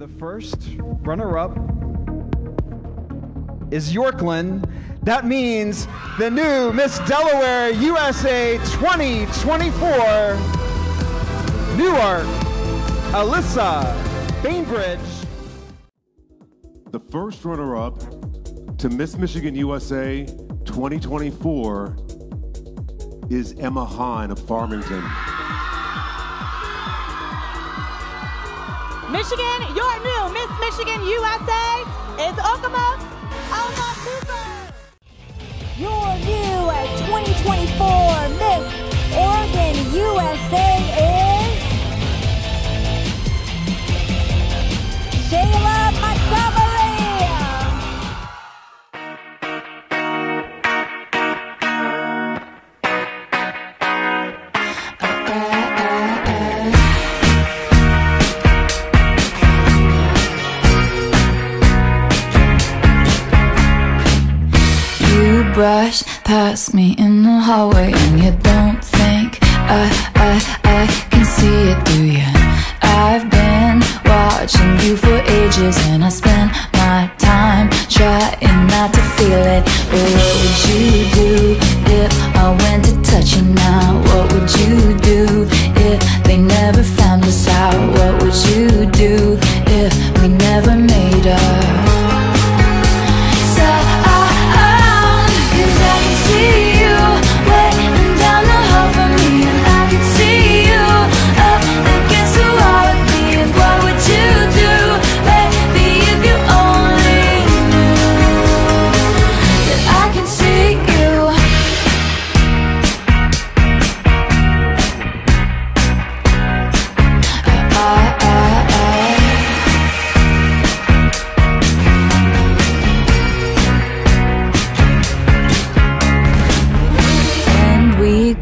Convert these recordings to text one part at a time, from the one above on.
The first runner up is Yorkland. That means the new Miss Delaware USA 2024 Newark, Alysa Bainbridge. The first runner up to Miss Michigan USA 2024 is Emma Hahn of Farmington. Michigan, your new Miss Michigan USA is Okemos brush past me in the hallway and you don't think I, I, I can see it, do you? I've been watching you for ages and I spend my time trying not to feel it. But what would you do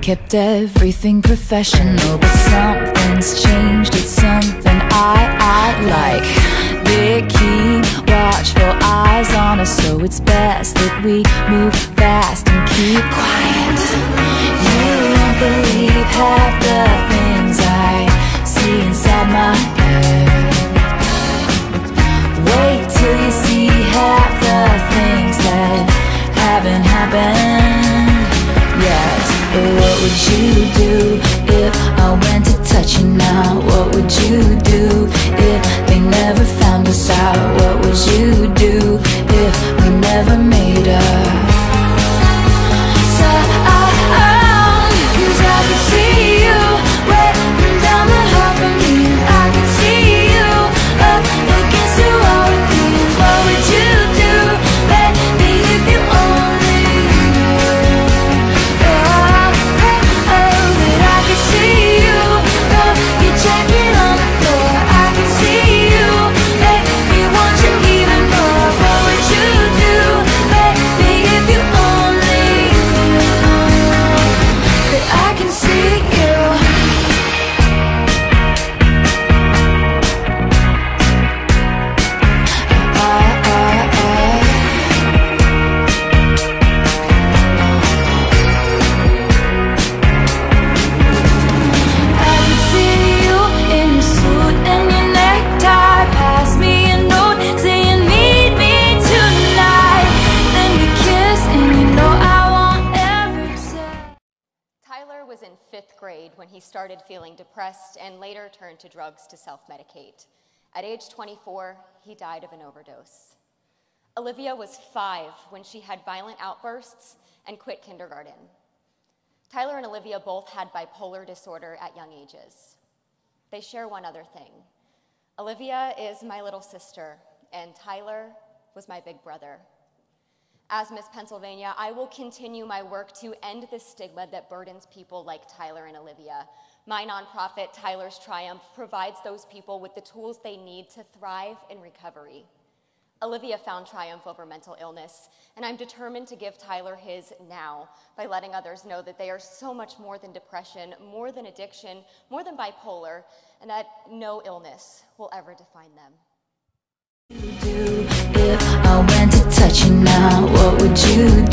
kept everything professional, but something's changed. It's something I I like. They keep watchful eyes on us, so it's best that we move fast and keep quiet. You won't believe half the grade when he started feeling depressed and later turned to drugs to self medicate. At age 24, he died of an overdose. Olivia was five when she had violent outbursts and quit kindergarten. Tyler and Olivia both had bipolar disorder at young ages. They share one other thing. Olivia is my little sister, and Tyler was my big brother. As Miss Pennsylvania, I will continue my work to end the stigma that burdens people like Tyler and Olivia. My nonprofit, Tyler's Triumph, provides those people with the tools they need to thrive in recovery. Olivia found triumph over mental illness, and I'm determined to give Tyler his now by letting others know that they are so much more than depression, more than addiction, more than bipolar, and that no illness will ever define them. You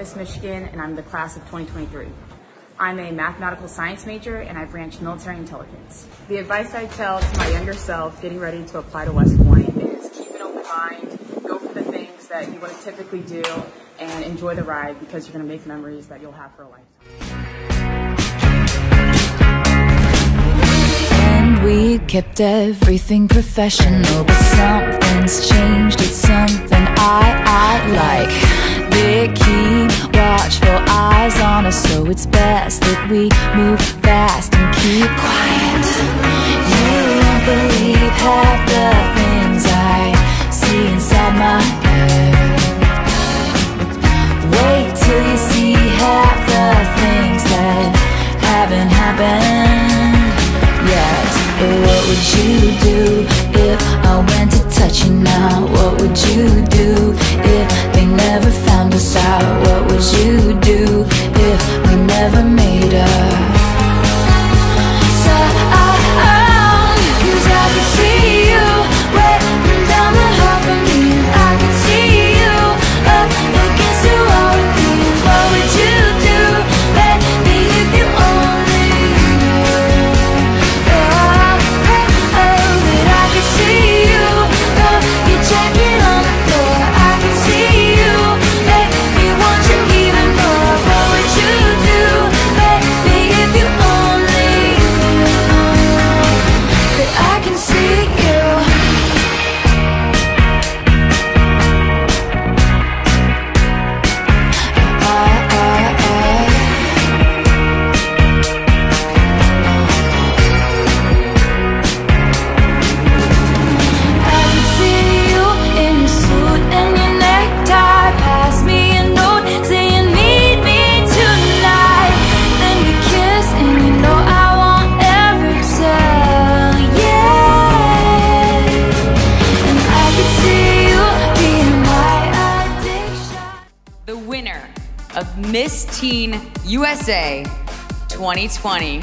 Okemos, Michigan, and I'm the class of 2023. I'm a mathematical science major and I branch military intelligence. The advice I tell to my younger self getting ready to apply to West Point is keep an open mind, go for the things that you would typically do, and enjoy the ride because you're going to make memories that you'll have for a lifetime. And we kept everything professional, but something's changed. It's something I, I like. They keep watchful eyes on us, so it's best that we move fast and keep quiet. You won't believe half the things I see inside my head. Wait till you see half the things that haven't happened yet. What would you do if I went to touch you now? What would you do if they never found us out? What would you do if we never made up? Miss Teen USA 2020.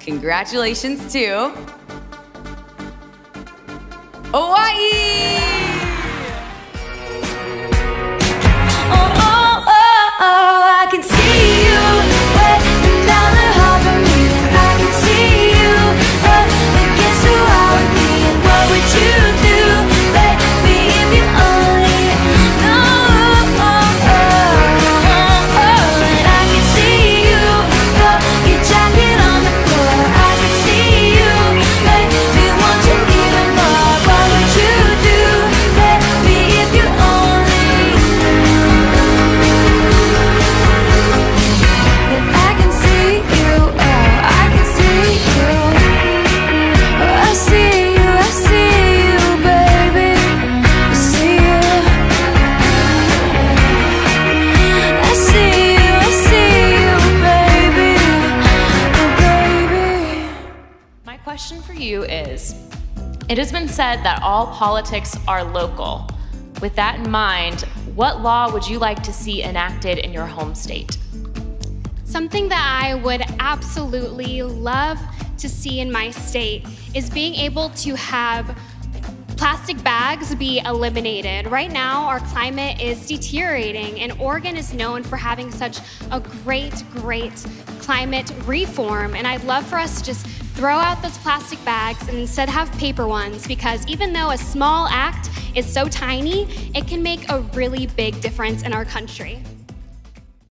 Congratulations to Hawaii! It has been said that all politics are local. With that in mind, what law would you like to see enacted in your home state? Something that I would absolutely love to see in my state is being able to have plastic bags be eliminated. Right now, our climate is deteriorating, and Oregon is known for having such a great, great climate reform. And I'd love for us to just throw out those plastic bags and instead have paper ones because even though a small act is so tiny, it can make a really big difference in our country.